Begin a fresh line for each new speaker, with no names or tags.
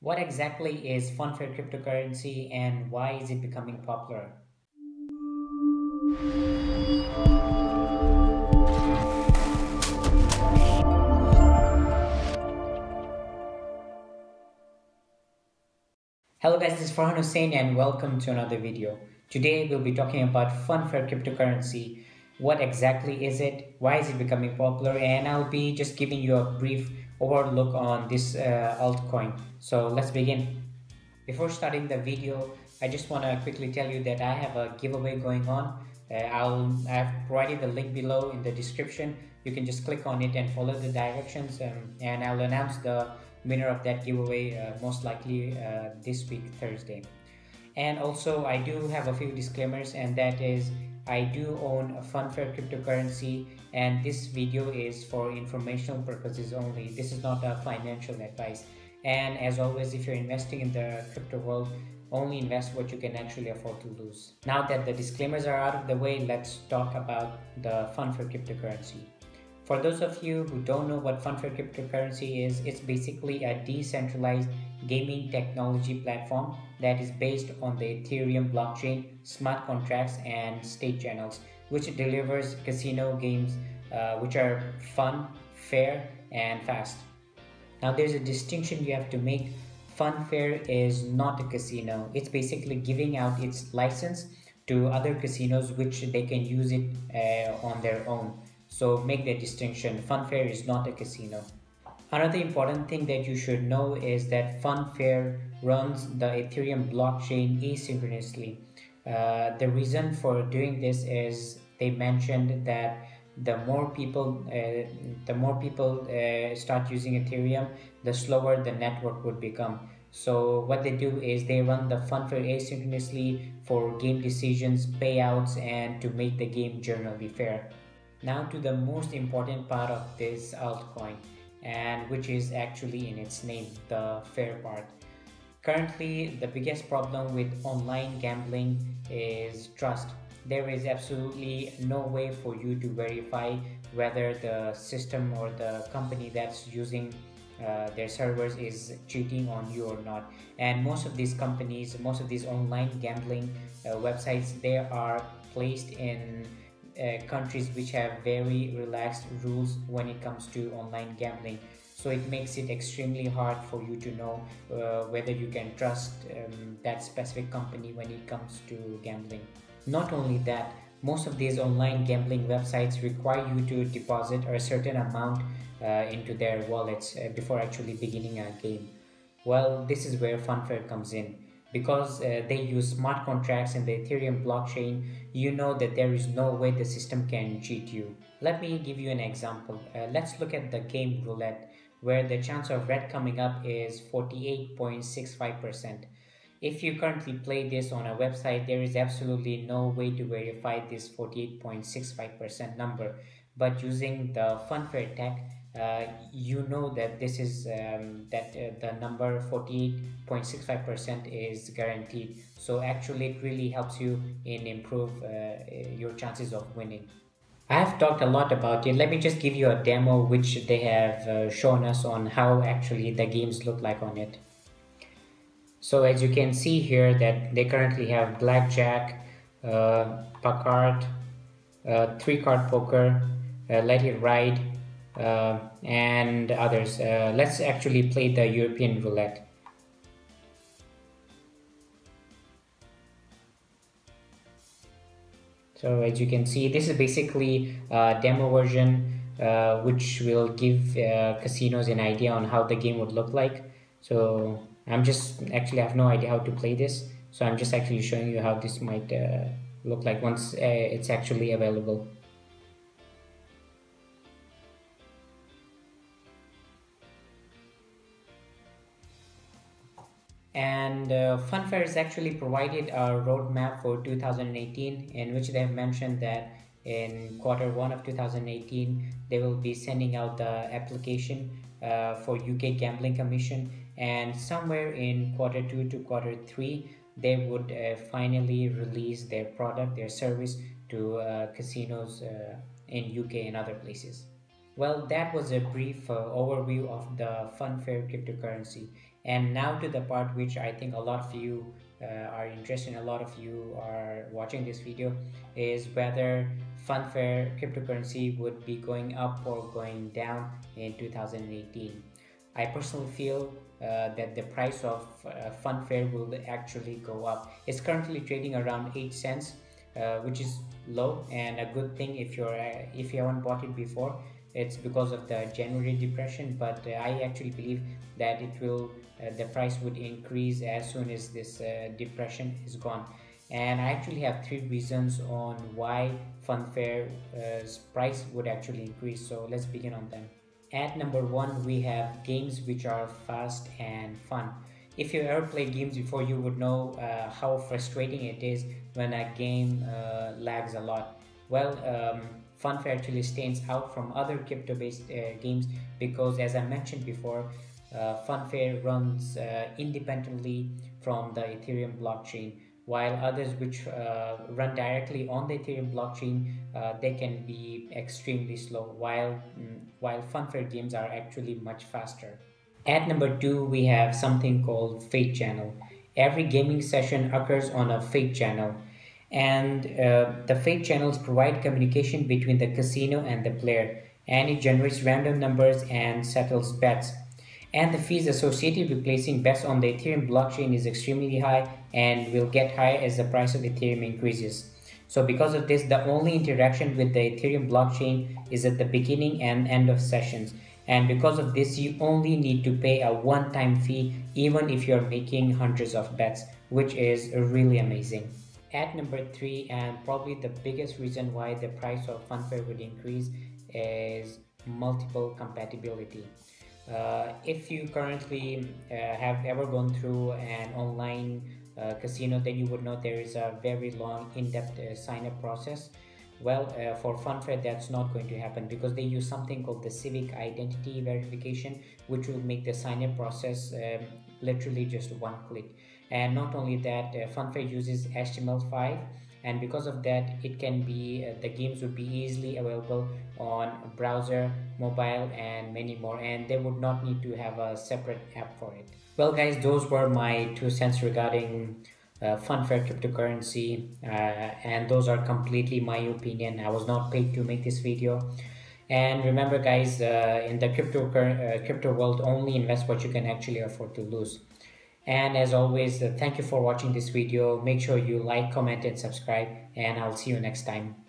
What exactly is Funfair cryptocurrency and why is it becoming popular? Hello guys, this is Farhan Hussain and welcome to another video. Today we'll be talking about Funfair cryptocurrency. What exactly is it? Why is it becoming popular? And I'll be just giving you a brief overlook on this uh, altcoin. So let's begin. Before starting the video, I just want to quickly tell you that I have a giveaway going on. Uh, I'll I've provided the link below in the description. You can just click on it and follow the directions, um, and I'll announce the winner of that giveaway uh, most likely uh, this week Thursday. And also, I do have a few disclaimers, and that is I do own a Funfair cryptocurrency and this video is for informational purposes only. This is not a financial advice. And as always if you're investing in the crypto world only invest what you can actually afford to lose. Now that the disclaimers are out of the way let's talk about the Funfair cryptocurrency for those of you who don't know what Funfair cryptocurrency is it's basically a decentralized gaming technology platform that is based on the ethereum blockchain smart contracts and state channels which delivers casino games uh, which are fun fair and fast now there's a distinction you have to make. Funfair is not a casino. It's basically giving out its license to other casinos which they can use it uh, on their own. So make that distinction. Funfair is not a casino. Another important thing that you should know is that Funfair runs the Ethereum blockchain asynchronously. Uh, the reason for doing this is they mentioned that the more people uh, the more people uh, start using ethereum the slower the network would become so what they do is they run the Funfair asynchronously for game decisions payouts and to make the game generally fair now to the most important part of this altcoin and which is actually in its name the fair part. Currently the biggest problem with online gambling is trust. There is absolutely no way for you to verify whether the system or the company that's using uh, their servers is cheating on you or not. And most of these companies most of these online gambling uh, websites they are placed in uh, countries which have very relaxed rules when it comes to online gambling so it makes it extremely hard for you to know uh, whether you can trust um, that specific company when it comes to gambling not only that, most of these online gambling websites require you to deposit a certain amount uh, into their wallets uh, before actually beginning a game. Well, this is where Funfair comes in. Because uh, they use smart contracts in the Ethereum blockchain, you know that there is no way the system can cheat you. Let me give you an example. Uh, let's look at the game roulette, where the chance of red coming up is 48.65%. If you currently play this on a website, there is absolutely no way to verify this 48.65% number. But using the Funfair tech, you know that this is um, that uh, the number 48.65% is guaranteed. So actually, it really helps you in improve uh, your chances of winning. I have talked a lot about it. Let me just give you a demo which they have uh, shown us on how actually the games look like on it. So as you can see here that they currently have blackjack, uh, baccarat, uh, three card poker, uh, let it ride, uh, and others. Uh, let's actually play the European roulette. So as you can see, this is basically a demo version uh, which will give casinos an idea on how the game would look like. So I'm just actually I have no idea how to play this so I'm just actually showing you how this might uh, look like once uh, it's actually available and uh, Funfair has actually provided a roadmap for 2018 in which they have mentioned that in quarter one of 2018 they will be sending out the application uh, for UK Gambling Commission. And somewhere in quarter two to quarter three they would uh, finally release their product their service to uh, casinos uh, in uk and other places. Well that was a brief uh, overview of the funfair cryptocurrency and now to the part which I think a lot of you uh, are interested in, a lot of you are watching this video, is whether Funfair cryptocurrency would be going up or going down in 2018. I personally feel uh, that the price of uh, Funfair will actually go up. It's currently trading around 8 cents, uh, which is low and a good thing if you're uh, if you haven't bought it before it's because of the January depression but uh, I actually believe that it will uh, the price would increase as soon as this uh, depression is gone. And I actually have three reasons on why Funfair's price would actually increase so let's begin on them. At number one we have games which are fast and fun. If you ever played games before you would know uh, how frustrating it is when a game uh, lags a lot. Well um, funfair actually stands out from other crypto based uh, games because as i mentioned before uh, funfair runs uh, independently from the ethereum blockchain while others which uh, run directly on the ethereum blockchain they can be extremely slow while mm, while funfair games are actually much faster at number two, we have something called Fate Channel. Every gaming session occurs on a Fate Channel, and uh, the Fate channels provide communication between the casino and the player, and it generates random numbers and settles bets. And the fees associated with placing bets on the Ethereum blockchain is extremely high and will get higher as the price of Ethereum increases. So because of this, the only interaction with the Ethereum blockchain is at the beginning and end of sessions and because of this you only need to pay a one-time fee even if you're making hundreds of bets which is really amazing at number three and probably the biggest reason why the price of funfair would increase is multiple compatibility uh, if you currently uh, have ever gone through an online uh, casino then you would know there is a very long in-depth uh, sign-up process well, uh, for Funfair, that's not going to happen because they use something called the civic identity verification, which will make the sign-up process um, literally just one click. And not only that, uh, Funfair uses HTML5 and because of that it can be uh, the games would be easily available on browser mobile and many more and they would not need to have a separate app for it. Well guys those were my two cents regarding uh, Funfair cryptocurrency uh, and those are completely my opinion. I was not paid to make this video. And remember guys uh, in the crypto uh, crypto world only invest what you can actually afford to lose and as always uh, thank you for watching this video. Make sure you like comment and subscribe. And i'll see you next time